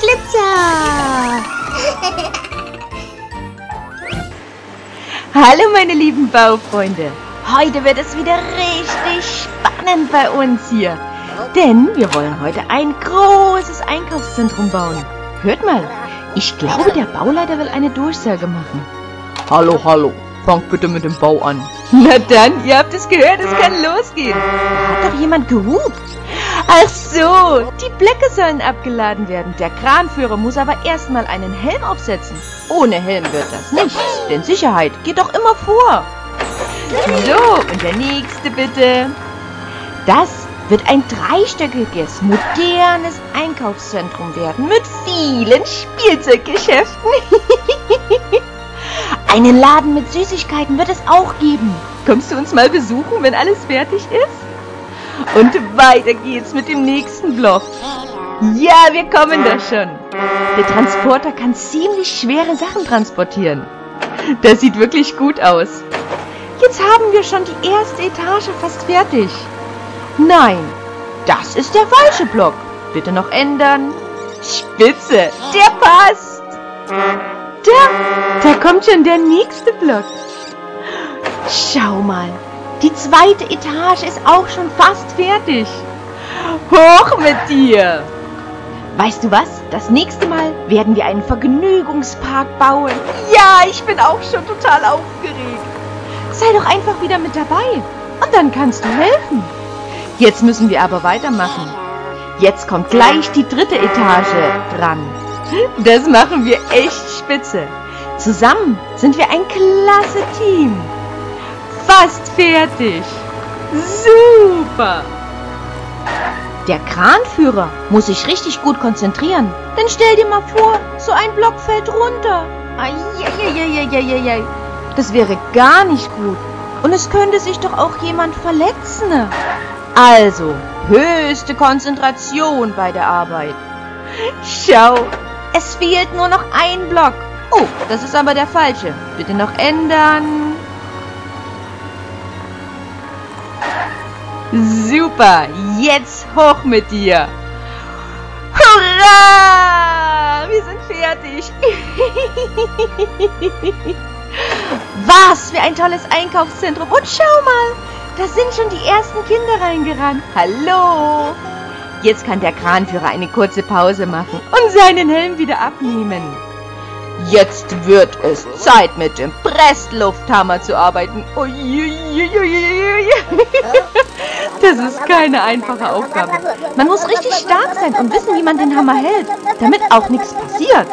Flitzer! Hallo meine lieben Baufreunde. Heute wird es wieder richtig spannend bei uns hier. Denn wir wollen heute ein großes Einkaufszentrum bauen. Hört mal, ich glaube, der Bauleiter will eine Durchsage machen. Hallo, hallo. Fangt bitte mit dem Bau an. Na dann, ihr habt es gehört, es kann losgehen. Da hat doch jemand gehupt. Ach so, die Blöcke sollen abgeladen werden. Der Kranführer muss aber erstmal einen Helm aufsetzen. Ohne Helm wird das nichts, denn Sicherheit geht doch immer vor. So, und der nächste bitte. Das wird ein dreistöckiges, modernes Einkaufszentrum werden mit vielen Spielzeuggeschäften. Einen Laden mit Süßigkeiten wird es auch geben. Kommst du uns mal besuchen, wenn alles fertig ist? Und weiter geht's mit dem nächsten Block. Ja, wir kommen da schon. Der Transporter kann ziemlich schwere Sachen transportieren. Das sieht wirklich gut aus. Jetzt haben wir schon die erste Etage fast fertig. Nein, das ist der falsche Block. Bitte noch ändern. Spitze, der passt. Da, da kommt schon der nächste Block. Schau mal, die zweite Etage ist auch schon fast fertig. Hoch mit dir! Weißt du was? Das nächste Mal werden wir einen Vergnügungspark bauen. Ja, ich bin auch schon total aufgeregt. Sei doch einfach wieder mit dabei. Und dann kannst du helfen. Jetzt müssen wir aber weitermachen. Jetzt kommt gleich die dritte Etage dran. Das machen wir echt spitze. Zusammen sind wir ein klasse Team. Fast fertig. Super. Der Kranführer muss sich richtig gut konzentrieren. Denn stell dir mal vor, so ein Block fällt runter. Eieieiei. Das wäre gar nicht gut. Und es könnte sich doch auch jemand verletzen. Also, höchste Konzentration bei der Arbeit. Schau, es fehlt nur noch ein Block. Oh, das ist aber der falsche. Bitte noch ändern. Super, jetzt hoch mit dir. Hurra! Wir sind fertig. Was für ein tolles Einkaufszentrum. Und schau mal, da sind schon die ersten Kinder reingerannt. Hallo. Jetzt kann der Kranführer eine kurze Pause machen und seinen Helm wieder abnehmen. Jetzt wird es Zeit, mit dem Presslufthammer zu arbeiten. Das ist keine einfache Aufgabe. Man muss richtig stark sein und wissen, wie man den Hammer hält, damit auch nichts passiert.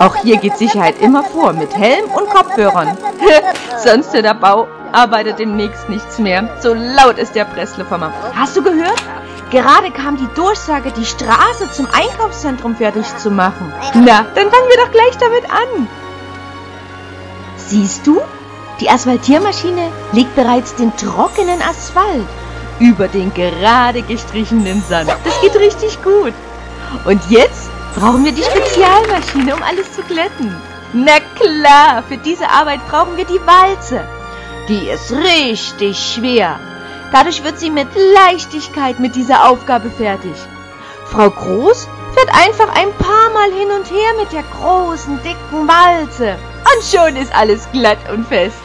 Auch hier geht Sicherheit immer vor, mit Helm und Kopfhörern. Sonst für der Bau arbeitet demnächst nichts mehr. So laut ist der Presslufthammer. Hast du gehört? Gerade kam die Durchsage, die Straße zum Einkaufszentrum fertig zu machen. Na, dann fangen wir doch gleich damit an. Siehst du? Die Asphaltiermaschine legt bereits den trockenen Asphalt über den gerade gestrichenen Sand. Das geht richtig gut. Und jetzt brauchen wir die Spezialmaschine, um alles zu glätten. Na klar, für diese Arbeit brauchen wir die Walze. Die ist richtig schwer. Dadurch wird sie mit Leichtigkeit mit dieser Aufgabe fertig. Frau Groß fährt einfach ein paar Mal hin und her mit der großen, dicken Walze. Und schon ist alles glatt und fest.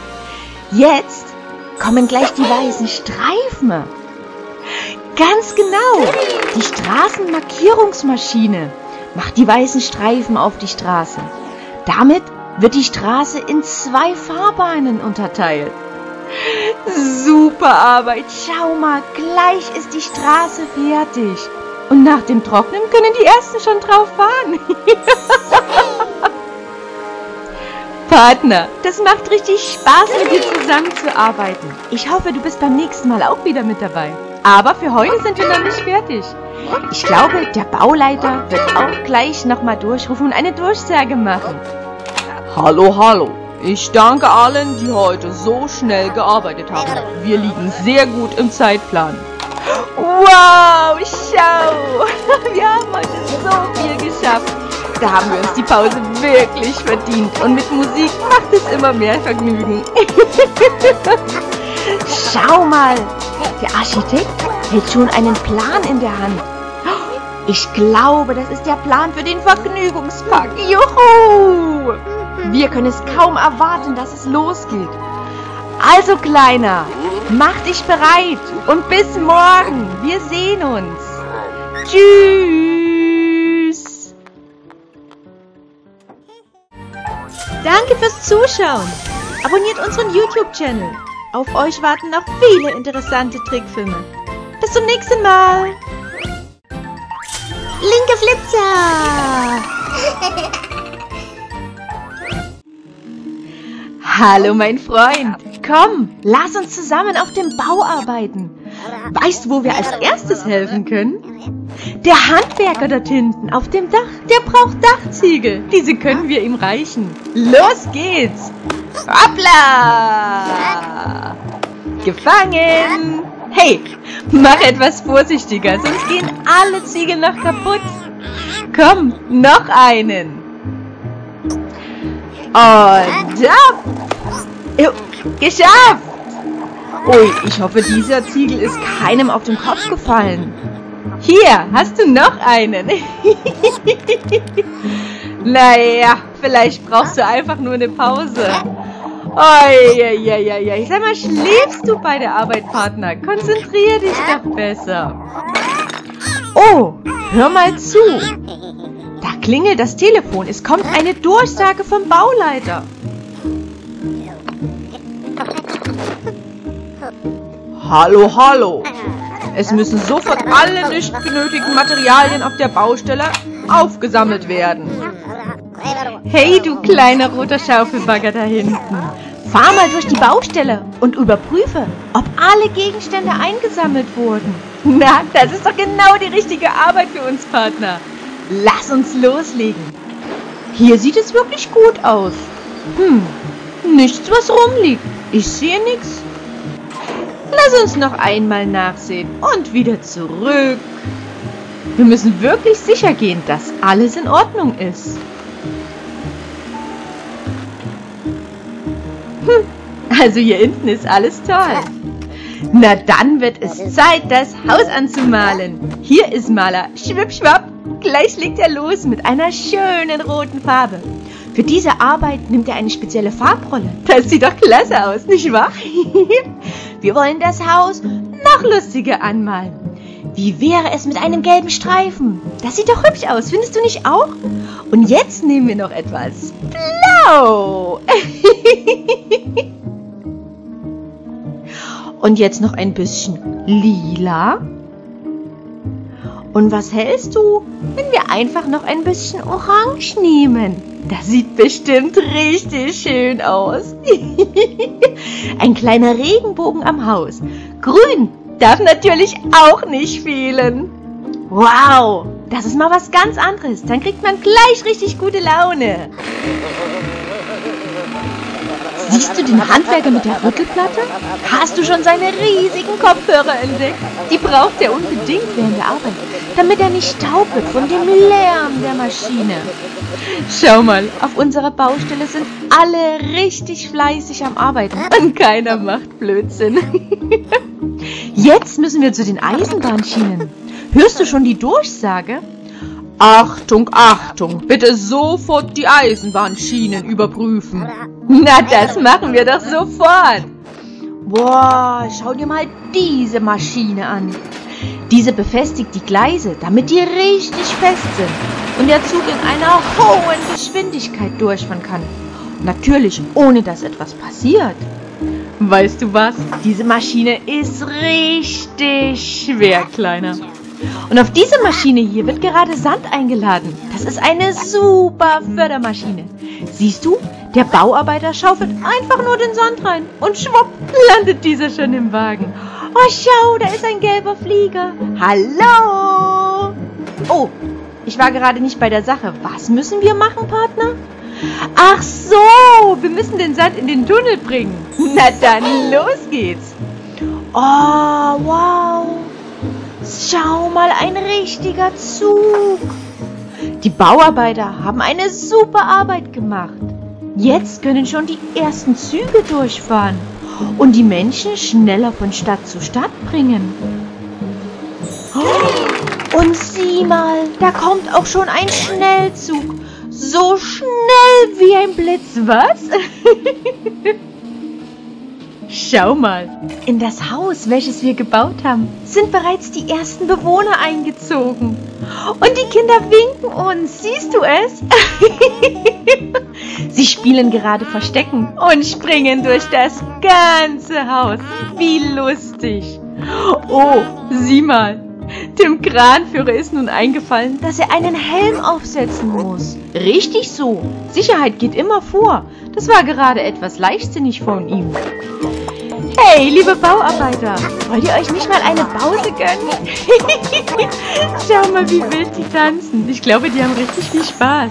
Jetzt kommen gleich die weißen Streifen. Ganz genau. Die Straßenmarkierungsmaschine macht die weißen Streifen auf die Straße. Damit wird die Straße in zwei Fahrbahnen unterteilt. Super Arbeit. Schau mal, gleich ist die Straße fertig. Und nach dem Trocknen können die Ersten schon drauf fahren. Partner, das macht richtig Spaß, mit dir zusammenzuarbeiten. Ich hoffe, du bist beim nächsten Mal auch wieder mit dabei. Aber für heute sind wir noch nicht fertig. Ich glaube, der Bauleiter wird auch gleich nochmal durchrufen und eine Durchsage machen. Hallo, hallo. Ich danke allen, die heute so schnell gearbeitet haben. Wir liegen sehr gut im Zeitplan. Wow, schau! Wir haben heute so viel geschafft. Da haben wir uns die Pause wirklich verdient. Und mit Musik macht es immer mehr Vergnügen. Schau mal, der Architekt hält schon einen Plan in der Hand. Ich glaube, das ist der Plan für den Vergnügungspark. Juhu! Wir können es kaum erwarten, dass es losgeht. Also, Kleiner, mach dich bereit und bis morgen. Wir sehen uns. Tschüss. Danke fürs Zuschauen. Abonniert unseren YouTube-Channel. Auf euch warten noch viele interessante Trickfilme. Bis zum nächsten Mal. Linke Flitzer. Hallo, mein Freund. Komm, lass uns zusammen auf dem Bau arbeiten. Weißt du, wo wir als erstes helfen können? Der Handwerker dort hinten auf dem Dach, der braucht Dachziegel. Diese können wir ihm reichen. Los geht's. Hoppla! Gefangen! Hey, mach etwas vorsichtiger, sonst gehen alle Ziegel noch kaputt. Komm, noch einen. Und ab! Geschafft! Ui, ich hoffe, dieser Ziegel ist keinem auf den Kopf gefallen. Hier, hast du noch einen? naja, vielleicht brauchst du einfach nur eine Pause. Eieieiei. Sag mal, schläfst du bei der Arbeit, Partner? Konzentrier dich doch besser. Oh, hör mal zu. Da klingelt das Telefon. Es kommt eine Durchsage vom Bauleiter. Hallo, hallo. Es müssen sofort alle nicht benötigten Materialien auf der Baustelle aufgesammelt werden. Hey, du kleiner roter Schaufelbagger da hinten. Fahr mal durch die Baustelle und überprüfe, ob alle Gegenstände eingesammelt wurden. Na, das ist doch genau die richtige Arbeit für uns, Partner. Lass uns loslegen. Hier sieht es wirklich gut aus. Hm, nichts, was rumliegt. Ich sehe nichts. Lass uns noch einmal nachsehen und wieder zurück. Wir müssen wirklich sicher gehen, dass alles in Ordnung ist. Hm, also hier hinten ist alles toll. Na dann wird es Zeit, das Haus anzumalen. Hier ist Maler. Schwipp, Gleich legt er los mit einer schönen roten Farbe. Für diese Arbeit nimmt er eine spezielle Farbrolle. Das sieht doch klasse aus, nicht wahr? Wir wollen das Haus noch lustiger anmalen. Wie wäre es mit einem gelben Streifen? Das sieht doch hübsch aus, findest du nicht auch? Und jetzt nehmen wir noch etwas blau. Und jetzt noch ein bisschen lila. Und was hältst du, wenn wir einfach noch ein bisschen orange nehmen? Das sieht bestimmt richtig schön aus. ein kleiner Regenbogen am Haus. Grün darf natürlich auch nicht fehlen. Wow, das ist mal was ganz anderes. Dann kriegt man gleich richtig gute Laune. Siehst du den Handwerker mit der Rüttelplatte? Hast du schon seine riesigen Kopfhörer entdeckt? Die braucht er unbedingt während der Arbeit, damit er nicht taub wird von dem Lärm der Maschine. Schau mal, auf unserer Baustelle sind alle richtig fleißig am Arbeiten und keiner macht Blödsinn. Jetzt müssen wir zu den Eisenbahnschienen. Hörst du schon die Durchsage? Achtung, Achtung, bitte sofort die Eisenbahnschienen überprüfen. Na, das machen wir doch sofort. Boah, schau dir mal diese Maschine an. Diese befestigt die Gleise, damit die richtig fest sind und der Zug in einer hohen Geschwindigkeit durchfahren kann. Natürlich, ohne dass etwas passiert. Weißt du was? Diese Maschine ist richtig schwer, Kleiner. Und auf diese Maschine hier wird gerade Sand eingeladen. Das ist eine super Fördermaschine. Siehst du, der Bauarbeiter schaufelt einfach nur den Sand rein und schwupp landet dieser schon im Wagen. Oh, schau, da ist ein gelber Flieger. Hallo! Oh, ich war gerade nicht bei der Sache. Was müssen wir machen, Partner? Ach so, wir müssen den Sand in den Tunnel bringen. Na dann, los geht's. Oh, wow. Schau mal, ein richtiger Zug. Die Bauarbeiter haben eine super Arbeit gemacht. Jetzt können schon die ersten Züge durchfahren und die Menschen schneller von Stadt zu Stadt bringen. Und sieh mal, da kommt auch schon ein Schnellzug. So schnell wie ein Blitz, was? Schau mal, in das Haus, welches wir gebaut haben, sind bereits die ersten Bewohner eingezogen. Und die Kinder winken uns, siehst du es? Sie spielen gerade Verstecken und springen durch das ganze Haus. Wie lustig. Oh, sieh mal, dem Kranführer ist nun eingefallen, dass er einen Helm aufsetzen muss. Richtig so. Sicherheit geht immer vor. Das war gerade etwas leichtsinnig von ihm. Hey, liebe Bauarbeiter, wollt ihr euch nicht mal eine Pause gönnen? Schau mal, wie wild die tanzen. Ich glaube, die haben richtig viel Spaß.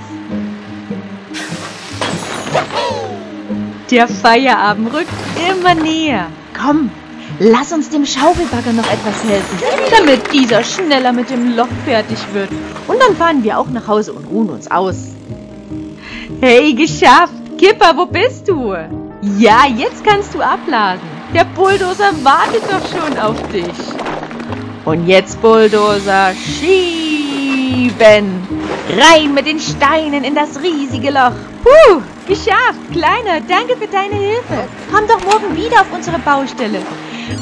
Der Feierabend rückt immer näher. Komm, lass uns dem Schaufelbagger noch etwas helfen, damit dieser schneller mit dem Loch fertig wird. Und dann fahren wir auch nach Hause und ruhen uns aus. Hey, geschafft! Kipper, wo bist du? Ja, jetzt kannst du abladen. Der Bulldozer wartet doch schon auf dich. Und jetzt, Bulldozer, schieben. Rein mit den Steinen in das riesige Loch. Puh, geschafft. Kleiner, danke für deine Hilfe. Komm doch morgen wieder auf unsere Baustelle.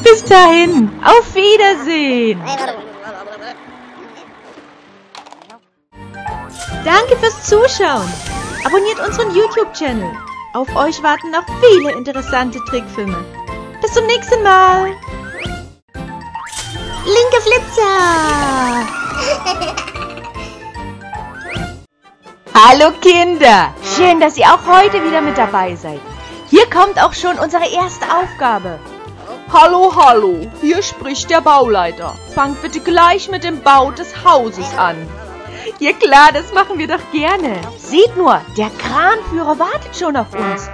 Bis dahin, auf Wiedersehen. Danke fürs Zuschauen. Abonniert unseren YouTube-Channel. Auf euch warten noch viele interessante Trickfilme. Bis zum nächsten Mal. Linke Flitzer. Hallo Kinder. Schön, dass ihr auch heute wieder mit dabei seid. Hier kommt auch schon unsere erste Aufgabe. Hallo, hallo. Hier spricht der Bauleiter. Fangt bitte gleich mit dem Bau des Hauses an. Ja klar, das machen wir doch gerne. Seht nur, der Kranführer wartet schon auf uns.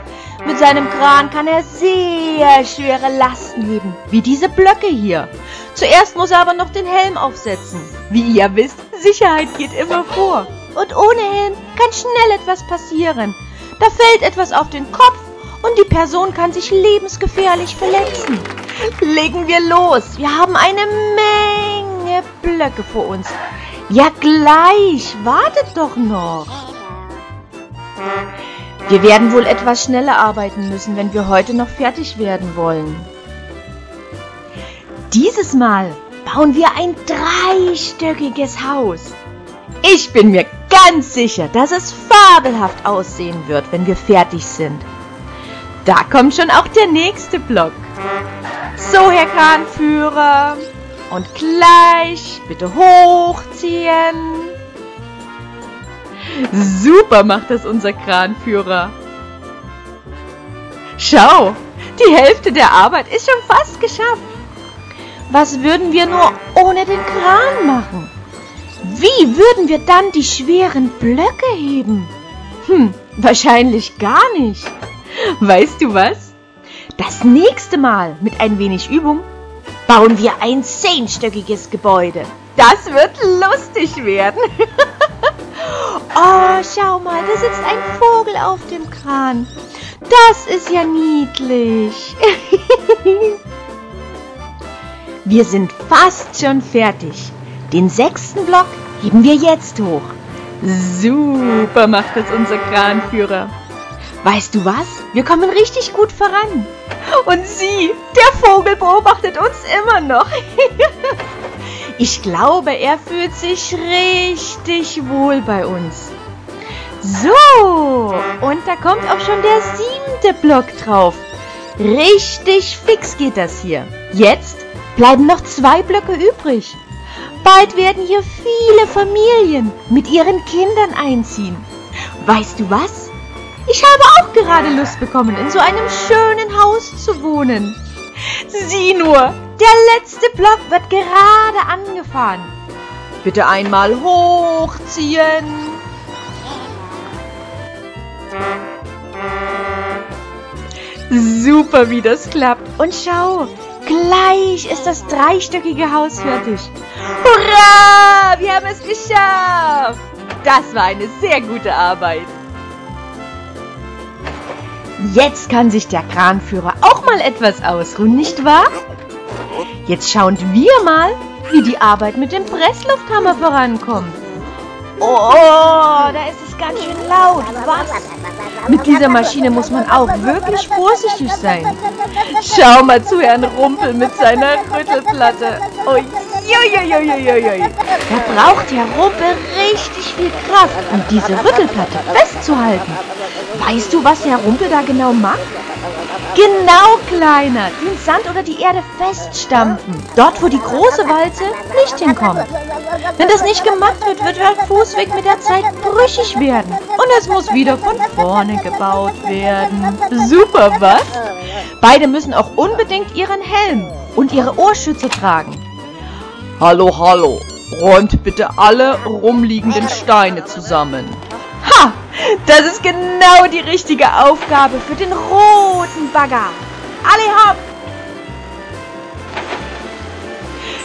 Mit seinem Kran kann er sehr schwere Lasten heben, wie diese Blöcke hier. Zuerst muss er aber noch den Helm aufsetzen. Wie ihr wisst, Sicherheit geht immer vor. Und ohne Helm kann schnell etwas passieren. Da fällt etwas auf den Kopf und die Person kann sich lebensgefährlich verletzen. Legen wir los. Wir haben eine Menge Blöcke vor uns. Ja gleich, wartet doch noch. Wir werden wohl etwas schneller arbeiten müssen, wenn wir heute noch fertig werden wollen. Dieses Mal bauen wir ein dreistöckiges Haus. Ich bin mir ganz sicher, dass es fabelhaft aussehen wird, wenn wir fertig sind. Da kommt schon auch der nächste Block. So, Herr Kranführer. Und gleich bitte hochziehen. Super macht das unser Kranführer. Schau, die Hälfte der Arbeit ist schon fast geschafft. Was würden wir nur ohne den Kran machen? Wie würden wir dann die schweren Blöcke heben? Hm, wahrscheinlich gar nicht. Weißt du was? Das nächste Mal mit ein wenig Übung bauen wir ein zehnstöckiges Gebäude. Das wird lustig werden. Oh, schau mal, da sitzt ein Vogel auf dem Kran. Das ist ja niedlich. wir sind fast schon fertig. Den sechsten Block heben wir jetzt hoch. Super macht das unser Kranführer. Weißt du was? Wir kommen richtig gut voran. Und sieh, der Vogel beobachtet uns immer noch. Ich glaube, er fühlt sich richtig wohl bei uns. So, und da kommt auch schon der siebte Block drauf. Richtig fix geht das hier. Jetzt bleiben noch zwei Blöcke übrig. Bald werden hier viele Familien mit ihren Kindern einziehen. Weißt du was? Ich habe auch gerade Lust bekommen, in so einem schönen Haus zu wohnen. Sieh nur, der letzte Block wird gerade angefahren. Bitte einmal hochziehen. Super, wie das klappt. Und schau, gleich ist das dreistöckige Haus fertig. Hurra! Wir haben es geschafft! Das war eine sehr gute Arbeit. Jetzt kann sich der Kranführer auch mal etwas ausruhen, nicht wahr? Jetzt schauen wir mal, wie die Arbeit mit dem Presslufthammer vorankommt. Oh, da ist es ganz schön laut. Was? Mit dieser Maschine muss man auch wirklich vorsichtig sein. Schau mal zu Herrn Rumpel mit seiner Rüttelplatte. Oh, Uiuiuiuiui. Da braucht Herr Rumpel richtig viel Kraft, um diese Rüttelplatte festzuhalten. Weißt du, was Herr Rumpel da genau macht? Genau, Kleiner. Den Sand oder die Erde feststampfen. Dort, wo die große Walze nicht hinkommt. Wenn das nicht gemacht wird, wird der Fußweg mit der Zeit brüchig werden. Und es muss wieder von vorne gebaut werden. Super, was? Beide müssen auch unbedingt ihren Helm und ihre Ohrschütze tragen. Hallo, hallo. Räumt bitte alle rumliegenden Steine zusammen. Ha! Das ist genau die richtige Aufgabe für den roten Bagger. Alle hopp!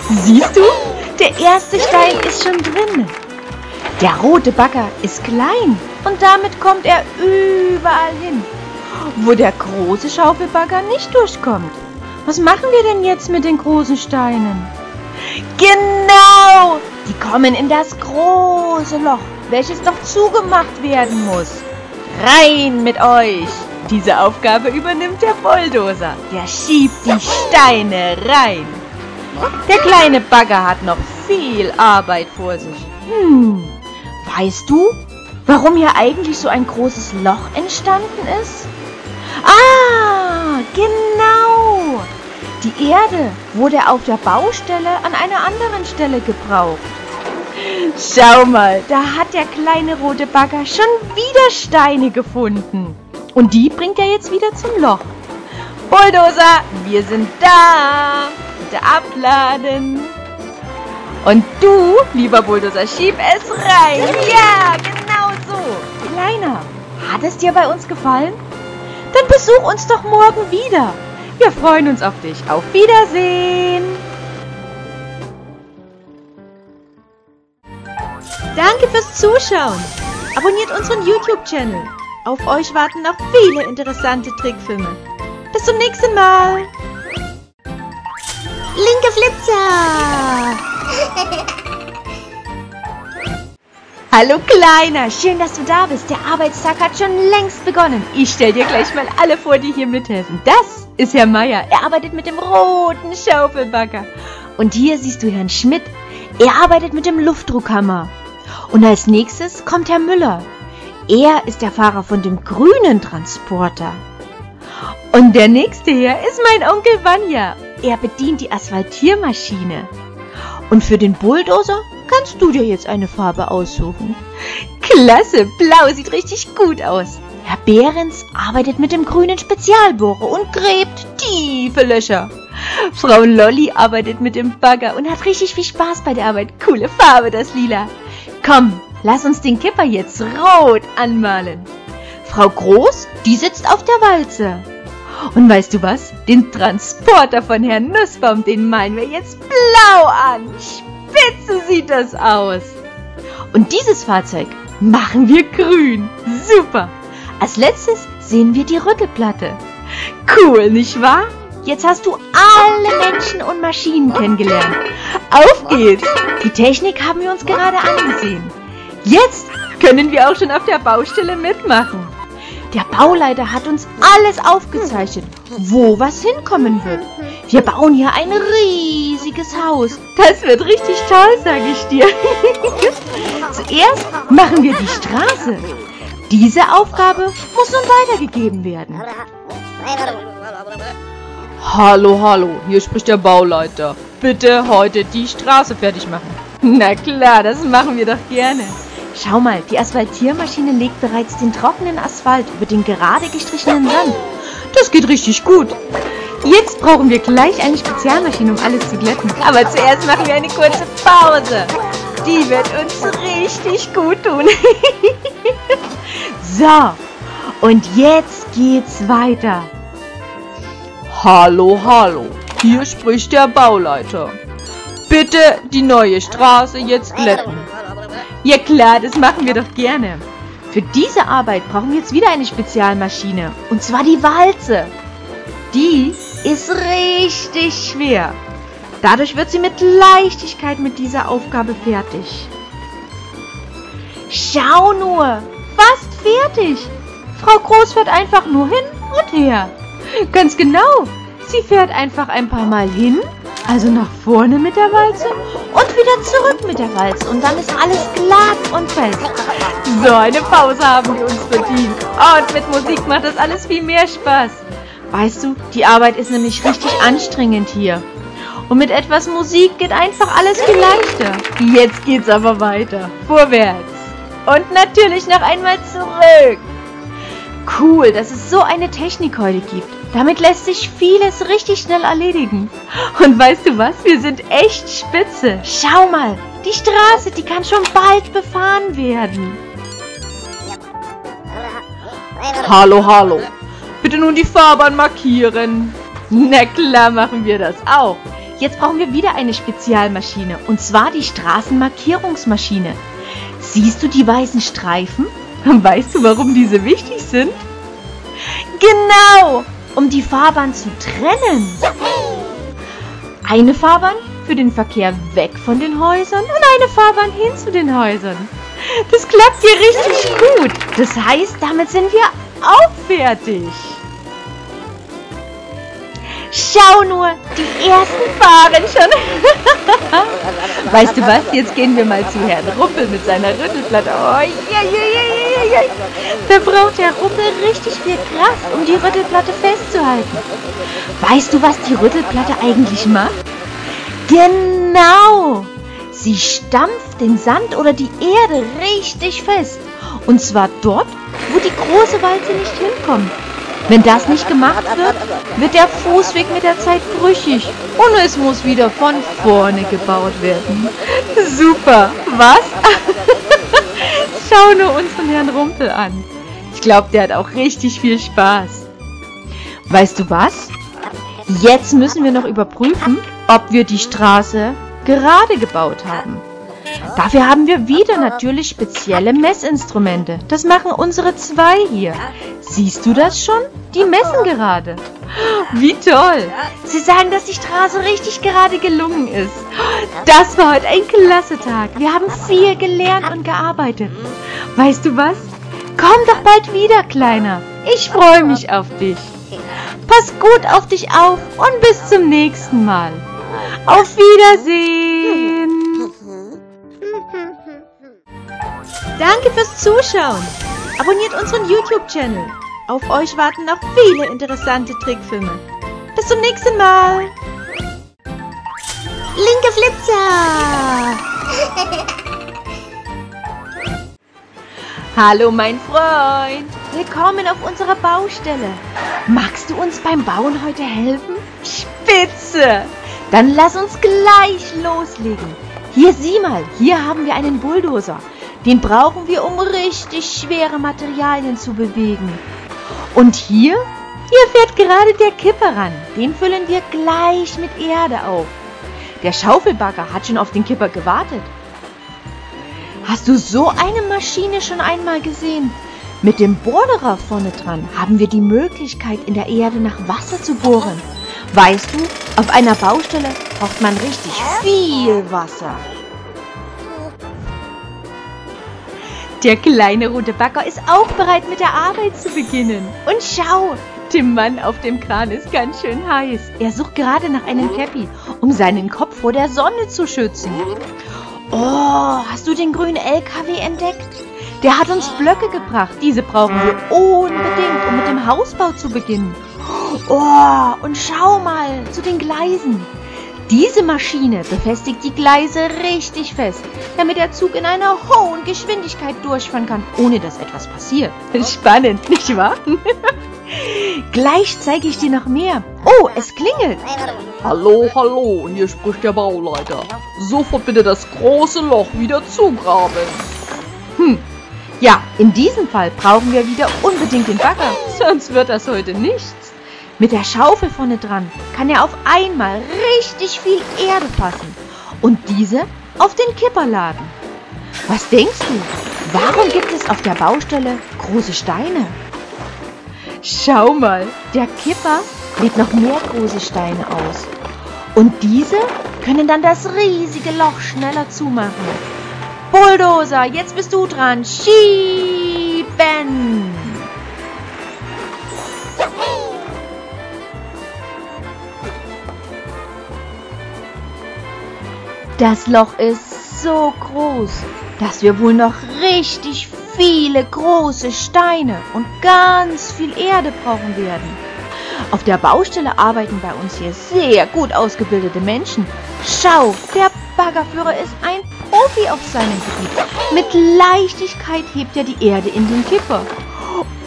Siehst du? Der erste Stein ist schon drin. Der rote Bagger ist klein und damit kommt er überall hin, wo der große Schaufelbagger nicht durchkommt. Was machen wir denn jetzt mit den großen Steinen? Genau! Die kommen in das große Loch, welches noch zugemacht werden muss. Rein mit euch! Diese Aufgabe übernimmt der Bulldozer. Der schiebt die Steine rein. Der kleine Bagger hat noch viel Arbeit vor sich. Hm, weißt du, warum hier eigentlich so ein großes Loch entstanden ist? Ah, genau! Die Erde wurde auf der Baustelle an einer anderen Stelle gebraucht. Schau mal, da hat der kleine rote Bagger schon wieder Steine gefunden. Und die bringt er jetzt wieder zum Loch. Bulldozer, wir sind da. Bitte abladen. Und du, lieber Bulldozer, schieb es rein. Ja, genau so. Kleiner, hat es dir bei uns gefallen? Dann besuch uns doch morgen wieder. Wir freuen uns auf dich. Auf Wiedersehen. Danke fürs Zuschauen. Abonniert unseren YouTube-Channel. Auf euch warten noch viele interessante Trickfilme. Bis zum nächsten Mal. Linke Flitzer. Hallo Kleiner, schön, dass du da bist. Der Arbeitstag hat schon längst begonnen. Ich stell dir gleich mal alle vor, die hier mithelfen. Das ist Herr Meier. Er arbeitet mit dem roten Schaufelbagger. Und hier siehst du Herrn Schmidt. Er arbeitet mit dem Luftdruckhammer. Und als nächstes kommt Herr Müller. Er ist der Fahrer von dem grünen Transporter. Und der nächste hier ist mein Onkel Vanya. Er bedient die Asphaltiermaschine. Und für den Bulldozer kannst du dir jetzt eine Farbe aussuchen. Klasse, blau sieht richtig gut aus. Herr Behrens arbeitet mit dem grünen Spezialbohrer und gräbt tiefe Löcher. Frau Lolly arbeitet mit dem Bagger und hat richtig viel Spaß bei der Arbeit. Coole Farbe, das Lila. Komm, lass uns den Kipper jetzt rot anmalen. Frau Groß, die sitzt auf der Walze. Und weißt du was? Den Transporter von Herrn Nussbaum, den malen wir jetzt blau an. Spitze sieht das aus. Und dieses Fahrzeug machen wir grün. Super. Als letztes sehen wir die Rüttelplatte. Cool, nicht wahr? Jetzt hast du alle Menschen und Maschinen kennengelernt. Auf geht's! Die Technik haben wir uns gerade angesehen. Jetzt können wir auch schon auf der Baustelle mitmachen. Der Bauleiter hat uns alles aufgezeichnet, wo was hinkommen wird. Wir bauen hier ein riesiges Haus. Das wird richtig toll, sage ich dir. Zuerst machen wir die Straße. Diese Aufgabe muss nun weitergegeben werden. Hallo, hallo, hier spricht der Bauleiter. Bitte heute die Straße fertig machen. Na klar, das machen wir doch gerne. Schau mal, die Asphaltiermaschine legt bereits den trockenen Asphalt über den gerade gestrichenen Sand. Das geht richtig gut. Jetzt brauchen wir gleich eine Spezialmaschine, um alles zu glätten. Aber zuerst machen wir eine kurze Pause. Die wird uns richtig gut tun. so, und jetzt geht's weiter. Hallo, hallo, hier spricht der Bauleiter. Bitte die neue Straße jetzt glätten. Ja klar, das machen wir doch gerne. Für diese Arbeit brauchen wir jetzt wieder eine Spezialmaschine. Und zwar die Walze. Die ist richtig schwer. Dadurch wird sie mit Leichtigkeit mit dieser Aufgabe fertig. Schau nur, fast fertig. Frau Groß fährt einfach nur hin und her. Ganz genau. Sie fährt einfach ein paar Mal hin, also nach vorne mit der Walze und wieder zurück mit der Walze. Und dann ist alles glatt und fest. So eine Pause haben wir uns verdient. Und mit Musik macht das alles viel mehr Spaß. Weißt du, die Arbeit ist nämlich richtig anstrengend hier. Und mit etwas Musik geht einfach alles viel leichter. Jetzt geht's aber weiter. Vorwärts. Und natürlich noch einmal zurück. Cool, dass es so eine Technik heute gibt. Damit lässt sich vieles richtig schnell erledigen. Und weißt du was? Wir sind echt spitze. Schau mal, die Straße, die kann schon bald befahren werden. Hallo, hallo. Bitte nun die Fahrbahn markieren. Na klar machen wir das auch. Jetzt brauchen wir wieder eine Spezialmaschine. Und zwar die Straßenmarkierungsmaschine. Siehst du die weißen Streifen? Weißt du, warum diese wichtig sind? Genau, um die Fahrbahn zu trennen. Eine Fahrbahn für den Verkehr weg von den Häusern und eine Fahrbahn hin zu den Häusern. Das klappt hier richtig gut. Das heißt, damit sind wir auch fertig. Schau nur, die ersten fahren schon. weißt du was? Jetzt gehen wir mal zu Herrn Ruppel mit seiner Rüttelplatte. Oh, ja, ja, ja. Da braucht Herr Ruppel richtig viel Kraft, um die Rüttelplatte festzuhalten. Weißt du, was die Rüttelplatte eigentlich macht? Genau! Sie stampft den Sand oder die Erde richtig fest. Und zwar dort, wo die große Walze nicht hinkommt. Wenn das nicht gemacht wird, wird der Fußweg mit der Zeit brüchig und es muss wieder von vorne gebaut werden. Super, was? Schau nur unseren Herrn Rumpel an. Ich glaube, der hat auch richtig viel Spaß. Weißt du was? Jetzt müssen wir noch überprüfen, ob wir die Straße gerade gebaut haben. Dafür haben wir wieder natürlich spezielle Messinstrumente. Das machen unsere zwei hier. Siehst du das schon? Die messen gerade. Wie toll. Sie sagen, dass die Straße richtig gerade gelungen ist. Das war heute ein klasse Tag. Wir haben viel gelernt und gearbeitet. Weißt du was? Komm doch bald wieder, Kleiner. Ich freue mich auf dich. Pass gut auf dich auf und bis zum nächsten Mal. Auf Wiedersehen. Danke fürs Zuschauen. Abonniert unseren YouTube-Channel. Auf euch warten noch viele interessante Trickfilme. Bis zum nächsten Mal. Linke Flitzer. Hallo mein Freund. Willkommen auf unserer Baustelle. Magst du uns beim Bauen heute helfen? Spitze. Dann lass uns gleich loslegen. Hier sieh mal, hier haben wir einen Bulldozer. Den brauchen wir, um richtig schwere Materialien zu bewegen. Und hier? Hier fährt gerade der Kipper ran. Den füllen wir gleich mit Erde auf. Der Schaufelbagger hat schon auf den Kipper gewartet. Hast du so eine Maschine schon einmal gesehen? Mit dem Bohrer vorne dran haben wir die Möglichkeit, in der Erde nach Wasser zu bohren. Weißt du, auf einer Baustelle braucht man richtig viel Wasser. Der kleine rote Bagger ist auch bereit, mit der Arbeit zu beginnen. Und schau, dem Mann auf dem Kran ist ganz schön heiß. Er sucht gerade nach einem Käppi, um seinen Kopf vor der Sonne zu schützen. Oh, hast du den grünen LKW entdeckt? Der hat uns Blöcke gebracht. Diese brauchen wir unbedingt, um mit dem Hausbau zu beginnen. Oh, und schau mal zu den Gleisen. Diese Maschine befestigt die Gleise richtig fest, damit der Zug in einer hohen Geschwindigkeit durchfahren kann, ohne dass etwas passiert. Spannend, nicht wahr? Gleich zeige ich dir noch mehr. Oh, es klingelt. Hallo, hallo, hier spricht der Bauleiter. Sofort bitte das große Loch wieder zugraben. Hm, ja, in diesem Fall brauchen wir wieder unbedingt den Bagger, sonst wird das heute nichts. Mit der Schaufel vorne dran kann er auf einmal richtig viel Erde fassen und diese auf den Kipper laden. Was denkst du? Warum gibt es auf der Baustelle große Steine? Schau mal, der Kipper lädt noch mehr große Steine aus. Und diese können dann das riesige Loch schneller zumachen. Bulldozer, jetzt bist du dran. Schieben! Das Loch ist so groß, dass wir wohl noch richtig viele große Steine und ganz viel Erde brauchen werden. Auf der Baustelle arbeiten bei uns hier sehr gut ausgebildete Menschen. Schau, der Baggerführer ist ein Profi auf seinem Gebiet. Mit Leichtigkeit hebt er die Erde in den Kipper.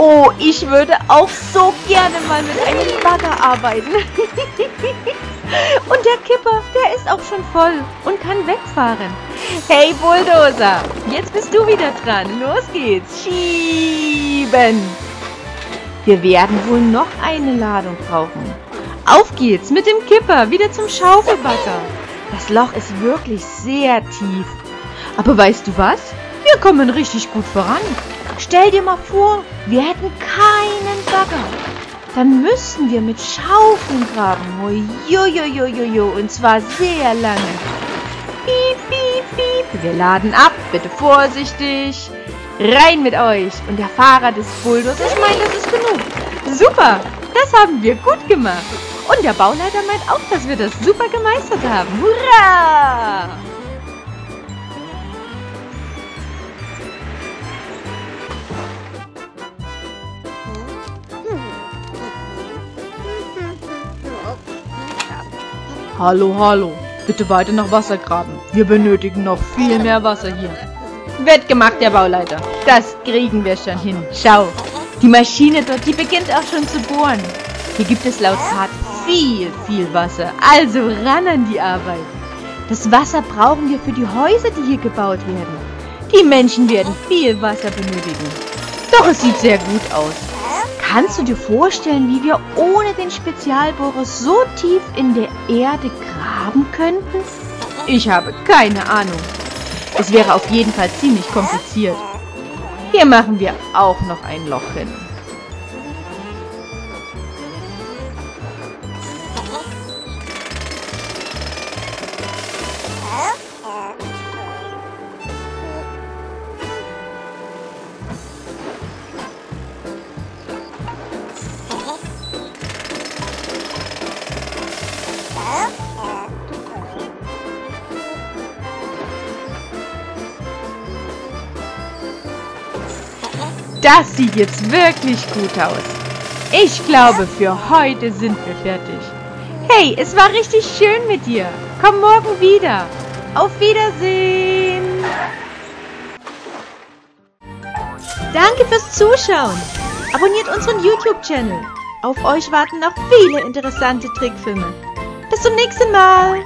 Oh, ich würde auch so gerne mal mit einem Bagger arbeiten. und der Kipper, der ist auch schon voll und kann wegfahren. Hey Bulldozer, jetzt bist du wieder dran. Los geht's. Schieben. Wir werden wohl noch eine Ladung brauchen. Auf geht's mit dem Kipper wieder zum Schaufelbagger. Das Loch ist wirklich sehr tief. Aber weißt du was? Wir kommen richtig gut voran. Stell dir mal vor, wir hätten keinen Bagger. Dann müssten wir mit Schaufeln graben. Jojojojojo, und zwar sehr lange. Piep, piep, piep. Wir laden ab, bitte vorsichtig. Rein mit euch. Und der Fahrer des Bulldozers meint, das ist genug. Super, das haben wir gut gemacht. Und der Bauleiter meint auch, dass wir das super gemeistert haben. Hurra! Hallo, hallo. Bitte weiter nach Wasser graben. Wir benötigen noch viel mehr Wasser hier. Wird gemacht, der Bauleiter. Das kriegen wir schon hin. Schau, die Maschine dort, die beginnt auch schon zu bohren. Hier gibt es laut Fahrt viel, viel Wasser. Also ran an die Arbeit. Das Wasser brauchen wir für die Häuser, die hier gebaut werden. Die Menschen werden viel Wasser benötigen. Doch es sieht sehr gut aus. Kannst du dir vorstellen, wie wir ohne den Spezialbohrer so tief in der Erde graben könnten? Ich habe keine Ahnung. Es wäre auf jeden Fall ziemlich kompliziert. Hier machen wir auch noch ein Loch hin. Das sieht jetzt wirklich gut aus. Ich glaube, für heute sind wir fertig. Hey, es war richtig schön mit dir. Komm morgen wieder. Auf Wiedersehen. Danke fürs Zuschauen. Abonniert unseren YouTube-Channel. Auf euch warten noch viele interessante Trickfilme. Bis zum nächsten Mal.